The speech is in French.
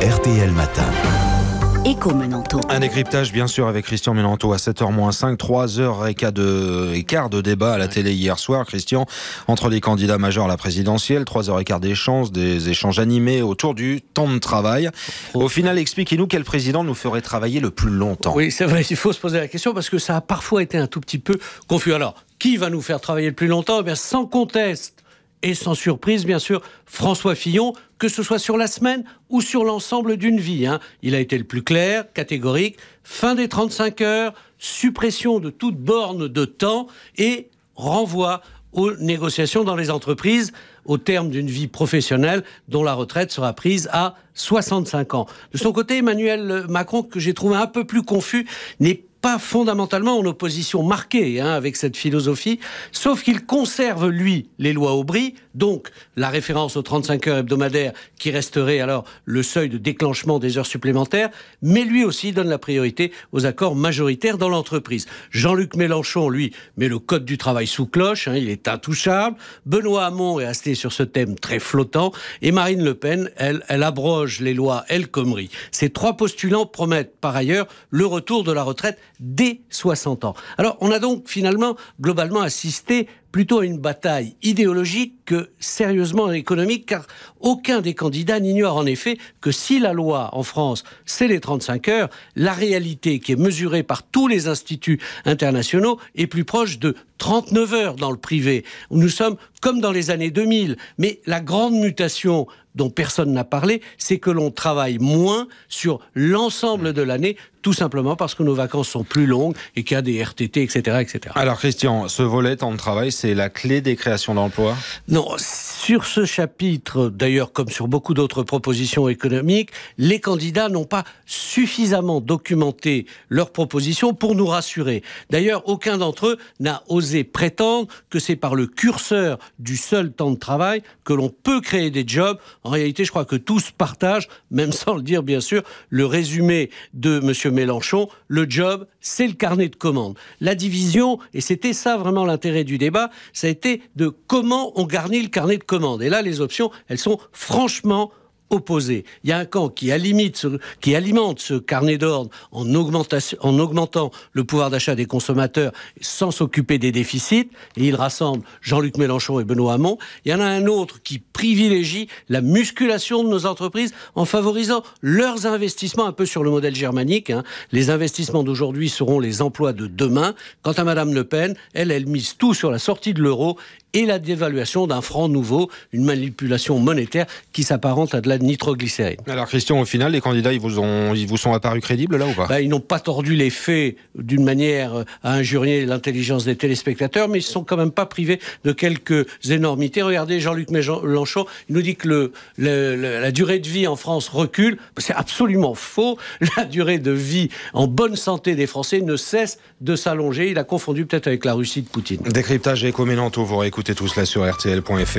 RTL Matin. Éco Menanto. Un décryptage, bien sûr, avec Christian Mélanto à 7h-5, 3h et quart de, et quart de débat à la télé hier soir, Christian, entre les candidats majeurs à la présidentielle, 3h et quart d'échanges, des échanges animés autour du temps de travail. Au final, expliquez-nous quel président nous ferait travailler le plus longtemps. Oui, c'est vrai, il faut se poser la question parce que ça a parfois été un tout petit peu confus. Alors, qui va nous faire travailler le plus longtemps? Eh bien, Sans conteste, et sans surprise, bien sûr, François Fillon, que ce soit sur la semaine ou sur l'ensemble d'une vie. Hein. Il a été le plus clair, catégorique, fin des 35 heures, suppression de toute borne de temps et renvoi aux négociations dans les entreprises au terme d'une vie professionnelle dont la retraite sera prise à 65 ans. De son côté, Emmanuel Macron, que j'ai trouvé un peu plus confus, n'est pas fondamentalement en opposition marquée hein, avec cette philosophie, sauf qu'il conserve, lui, les lois Aubry, donc la référence aux 35 heures hebdomadaires qui resterait alors le seuil de déclenchement des heures supplémentaires, mais lui aussi donne la priorité aux accords majoritaires dans l'entreprise. Jean-Luc Mélenchon, lui, met le code du travail sous cloche, hein, il est intouchable. Benoît Hamon est resté sur ce thème très flottant, et Marine Le Pen, elle, elle abroge les lois El Khomri. Ces trois postulants promettent par ailleurs le retour de la retraite dès 60 ans. Alors on a donc finalement globalement assisté plutôt à une bataille idéologique que sérieusement économique, car aucun des candidats n'ignore en effet que si la loi en France, c'est les 35 heures, la réalité qui est mesurée par tous les instituts internationaux est plus proche de 39 heures dans le privé. Nous sommes comme dans les années 2000, mais la grande mutation dont personne n'a parlé, c'est que l'on travaille moins sur l'ensemble de l'année, tout simplement parce que nos vacances sont plus longues et qu'il y a des RTT, etc., etc. Alors Christian, ce volet temps de travail, c'est la clé des créations d'emplois? Non, sur ce chapitre, d'ailleurs comme sur beaucoup d'autres propositions économiques, les candidats n'ont pas suffisamment documenté leurs propositions pour nous rassurer. D'ailleurs, aucun d'entre eux n'a osé prétendre que c'est par le curseur du seul temps de travail que l'on peut créer des jobs. En réalité, je crois que tous partagent, même sans le dire bien sûr, le résumé de M. Mélenchon. Le job, c'est le carnet de commandes. La division, et c'était ça vraiment l'intérêt du débat, ça a été de comment on garnit le carnet de commandes. Et là, les options, elles sont franchement opposé. Il y a un camp qui, alimente ce carnet d'ordre en, en augmentant le pouvoir d'achat des consommateurs sans s'occuper des déficits, et il rassemble Jean-Luc Mélenchon et Benoît Hamon. Il y en a un autre qui privilégie la musculation de nos entreprises en favorisant leurs investissements un peu sur le modèle germanique. Hein. Les investissements d'aujourd'hui seront les emplois de demain. Quant à Madame Le Pen, elle, elle mise tout sur la sortie de l'euro et la dévaluation d'un franc nouveau, une manipulation monétaire qui s'apparente à de la nitroglycérine. Alors Christian, au final, les candidats, ils vous, ont, ils vous sont apparus crédibles là ou pas? Ben, Ils n'ont pas tordu les faits d'une manière à injurier l'intelligence des téléspectateurs, mais ils ne sont quand même pas privés de quelques énormités. Regardez Jean-Luc Mélenchon, il nous dit que le, la durée de vie en France recule. C'est absolument faux. La durée de vie en bonne santé des Français ne cesse de s'allonger. Il a confondu peut-être avec la Russie de Poutine. Décryptage éco vous réécoutez tout cela sur rtl.fr.